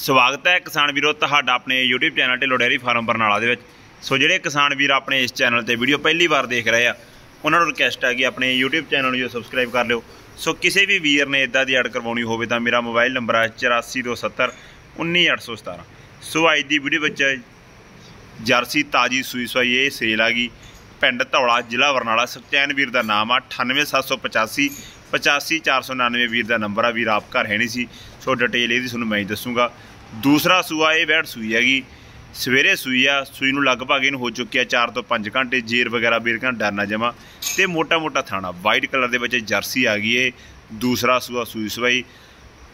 ਸਵਾਗਤ ਹੈ ਕਿਸਾਨ ਵੀਰੋ ਤੁਹਾਡਾ ਆਪਣੇ YouTube channel Dhillon dairy farm Barnala ਦੇ ਵਿੱਚ। ਸੋ ਜਿਹੜੇ ਕਿਸਾਨ ਵੀਰ ਆਪਣੇ ਇਸ ਚੈਨਲ ਤੇ ਵੀਡੀਓ ਪਹਿਲੀ ਵਾਰ ਦੇਖ ਰਹੇ ਆ, ਉਹਨਾਂ ਨੂੰ ਰਿਕਵੈਸਟ ਹੈ ਕਿ ਆਪਣੇ YouTube ਚੈਨਲ ਨੂੰ ਸਬਸਕ੍ਰਾਈਬ ਕਰ ਲਿਓ। ਸੋ ਕਿਸੇ ਵੀ ਵੀਰ ਨੇ ਇਦਾਂ ਦੀ ਐਡ ਕਰਵਾਉਣੀ ਹੋਵੇ ਤਾਂ ਮੇਰਾ ਮੋਬਾਈਲ ਨੰਬਰ ਹੈ 8427 19817 ਸੋ ਅੱਜ ਦੀ ਵੀਡੀਓ ਵਿੱਚ ਜਰਸੀ ਤਾਜੀ ਸੂਈ ਸਵਾਈ ਇਹ ਸੇਲ ਆ ਗਈ। ਪਿੰਡ ਧੌਲਾ, ਜ਼ਿਲ੍ਹਾ ਬਰਨਾਲਾ। ਸਚੈਨ ਵੀਰ ਦਾ ਨਾਮ ਆ 98785 85499 ਵੀਰ ਦਾ ਨੰਬਰ ਆ। ਵੀਰ ਆਪ ਘਰ ਹੈ ਨਹੀਂ ਸੀ। ਸੋ ਡਿਟੇਲ ਇਹਦੀ ਤੁਹਾਨੂੰ ਮੈਂ ਹੀ ਦੱਸੂਗਾ। ਦੂਸਰਾ ਸੂਆ, ਇਹ ਬੈਠ ਸੂਈ ਹੈਗੀ। ਸਵੇਰੇ ਸੂਈ ਆ, ਸੂਈ ਨੂੰ ਲਗਭਗ ਇਹਨੂੰ ਹੋ ਚੁੱਕਿਆ 4 ਤੋਂ 5 ਘੰਟੇ, ਜੇਰ ਵਗੈਰਾ ਵੀਰ ਕਹਿੰਦਾ ਡਰਨਾ ਜਮਾ। ਤੇ ਮੋਟਾ ਮੋਟਾ ਥਾਣਾ, ਵਾਈਟ ਕਲਰ ਦੇ ਵਿੱਚ ਜਰਸੀ ਆ ਗਈ ਇਹ ਦੂਸਰਾ ਸੂਆ ਸੂਈ ਸਵਾਈ।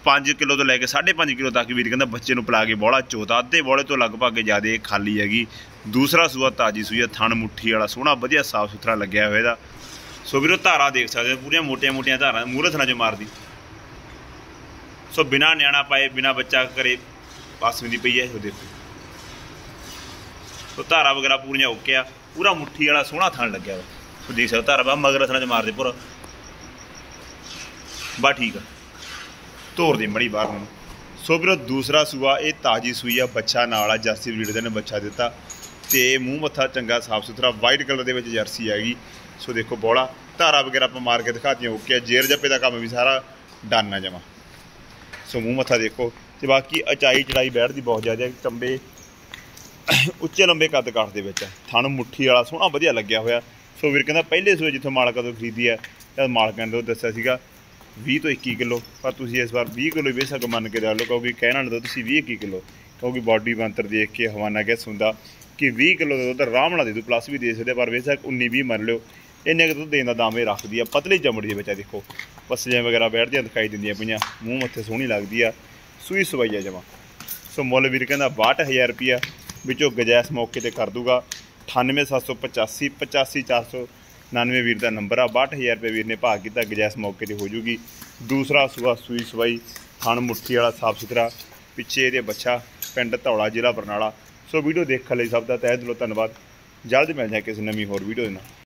5 ਕਿਲੋ ਤੋਂ ਲੈ ਕੇ 5.5 ਕਿਲੋ ਤੱਕ ਵੀਰ ਕਹਿੰਦਾ ਬੱਚੇ ਨੂੰ ਪਿਲਾ ਕੇ ਬੋਲਾ ਚੋਤਾ। ਅੱਧੇ ਬੋਲੇ ਤੋਂ ਲਗਭਗ ਜ਼ਿਆਦਾ ਇਹ ਖਾਲੀ ਹੈਗੀ। ਦੂਸਰਾ ਸੂਆ ਤਾਜੀ ਸੂਈ ਆ, ਥਣ ਮੁੱਠੀ ਵਾਲਾ, ਸੋਹਣਾ, ਵਧੀਆ ਸਾਫ਼ ਸੁਥਰਾ ਲੱਗਿਆ ਹੋਇਆ ਇਹਦਾ। ਸੋ ਵੀਰੋ, ਧਾਰਾ ਦੇਖ ਸਕਦੇ ਹੋ, ਪੂਰੀਆਂ ਮੋਟੀਆਂ ਮੋਟੀਆਂ ਧਾਰਾਂ ਮੂਹਰੇ ਥਣਾ ਚ ਮਾਰਦੀ। ਸੋ ਬਿਨਾ ਨਿਆਣਾ ਪਾਏ, ਬਿਨਾ ਬੱਚਾ ਕਰੇ ਪਾਸਵੇਂ ਦੀ ਪਈ ਹੈ ਉਹ ਦੇਖੋ ਸੋ ਧਾਰਾ ਵਗੈਰਾ ਪੂਰੀਆਂ ਓਕੇ ਆ ਪੂਰਾ ਮੁੱਠੀ ਵਾਲਾ ਸੋਹਣਾ ਥਣ ਲੱਗਿਆ ਵਾ। ਸੋ ਦੇਖ ਸਕਦੇ ਹੋ ਧਾਰਾ ਬਾ ਮਗਰ ਥਣਾ ਚ ਮਾਰਦੇ ਪੂਰਾ। ਬਾ ਠੀਕ ਆ। ਧੋਰ ਦੇ ਮੜੀ ਬਾਹਰ ਨੂੰ ਸੋ ਵੀਰੋ, ਦੂਸਰਾ ਸੂਆ, ਇਹ ਤਾਜੀ ਸੂਈ ਆ, ਬੱਚਾ ਨਾਲ ਆ, ਜਰਸੀ ਬਰੀਡ ਦੇ ਨੇ ਬੱਚਾ ਦਿੱਤਾ। ਤੇ ਮੂੰਹ ਮੱਥਾ ਚੰਗਾ, ਸਾਫ਼ ਸੁਥਰਾ ਵਾਈਟ ਕਲਰ ਦੇ ਵਿੱਚ ਜਰਸੀ ਹੈਗੀ। ਸੋ ਦੇਖੋ ਬੋਲਾ। ਧਾਰਾ ਵਗੈਰਾ ਆਪਾਂ ਮਾਰ ਕੇ ਦਿਖਾਤੀਆਂ ਓਕੇ ਆ। ਜੇਰ ਜੱਪੇ ਦਾ ਕੰਮ ਵੀ ਸਾਰਾ ਡਨ ਆ ਜਮਾ। ਸੋ ਮੂੰਹ ਮੱਥਾ ਦੇਖੋ। ਤੇ ਬਾਕੀ ਅਚਾਈ ਚੜਾਈ ਬੈਠਦੀ ਬਹੁਤ ਜ਼ਿਆਦਾ, ਚੰਬੇ, ਉੱਚੇ ਲੰਬੇ ਕੱਦ ਕਾਠ ਦੇ ਵਿੱਚ। ਥਣ ਮੁੱਠੀ ਵਾਲਾ ਸੋਹਣਾ ਵਧੀਆ ਲੱਗਿਆ ਹੋਇਆ। ਸੋ ਵੀਰ ਕਹਿੰਦਾ ਪਹਿਲੇ ਸੂਏ ਜਿੱਥੋਂ ਮਾਲਕਾਂ ਤੋਂ ਖਰੀਦੀ ਹੈ, ਜਦ ਮਾਲਕਾਂ ਨੇ ਦੱਸਿਆ ਸੀਗਾ 20 ਤੋਂ 21 ਕਿਲੋ। ਪਰ ਤੁਸੀਂ ਇਸ ਵਾਰ 20 ਕਿਲੋ ਬੇਸ਼ੱਕ ਮੰਨ ਕੇ ਲੈ ਲਓ, ਕਿਉਂਕਿ ਕਹਿਣਾ ਨਾ ਤੁਸੀਂ 20 21 ਕਿਲੋ। ਕਿਉਂਕਿ ਬਾਡੀ ਬੰਤਰ ਦੇਖ ਕੇ ਹਵਾਨਾ ਗੈਸ ਹੁੰਦਾ ਕਿ 20 ਕਿਲੋ ਦਾ ਦੁੱਧ ਆਰਾਮ ਨਾਲ ਦੇ ਦੂ ਪਲੱਸ ਵੀ ਦੇ ਸਕਦੇ ਪਰ ਬੇਸ਼ੱਕ 19 20 ਮੰਨ ਲਿਓ। ਇੰਨੇ ਕੁ ਦੁੱਧ ਦੇਣ ਦਾ ਦਾਮ ਇਹ ਰੱਖਦੀ ਆ, ਪਤਲੀ ਚਮੜੀ ਦੇ ਵਿੱਚ ਆ ਦੇਖੋ। ਪਸਲੀਆਂ ਵਗੈਰਾ ਬੈਠਦੀਆਂ ਦਿਖਾਈ ਦਿੰਦੀਆਂ ਪਈਆਂ, ਮੂੰਹ ਮੱਥੇ ਸੋਹਣੀ ਲੱਗਦੀ ਆ, ਸੂਈ ਸਵਾਈ ਆ ਜਮਾ। ਸੋ ਮੁੱਲ ਵੀਰ ਕਹਿੰਦਾ 62000 ਰੁਪਿਆ ਵਿੱਚੋਂ ਗਜੈਸ ਮੌਕੇ ਤੇ ਕਰ ਦੂਗਾ। 98785 85499 ਵੀਰ ਦਾ ਨੰਬਰ ਆ। 62000 ਰੁਪਏ ਵੀਰ ਨੇ ਭਾਗ ਕੀਤਾ, ਗਜੈਸ ਮੌਕੇ ਤੇ ਹੋ ਜੂਗੀ। ਦੂਸਰਾ ਸੂਆ, ਸੂਈ ਸਵਾਈ, ਥਣ ਮੁੱਠੀ ਵਾਲਾ ਸਾਫ਼ ਸੁਥਰਾ, ਪਿੱਛੇ ਇਹਦੇ ਬੱਚਾ, ਪਿੰਡ ਧੌਲਾ, ਜ਼ਿਲ੍ਹਾ ਬਰਨਾਲਾ। ਸੋ ਵੀਡੀਓ ਦੇਖਣ ਲਈ ਸਭ ਦਾ ਤਹਿ ਦਿਲੋਂ ਧੰਨਵਾਦ। ਜਲਦ ਮਿਲ ਜਾਏ ਕਿਸੇ ਨਵੀਂ ਹੋਰ ਵੀਡੀਓ ਦੇ ਨਾਲ।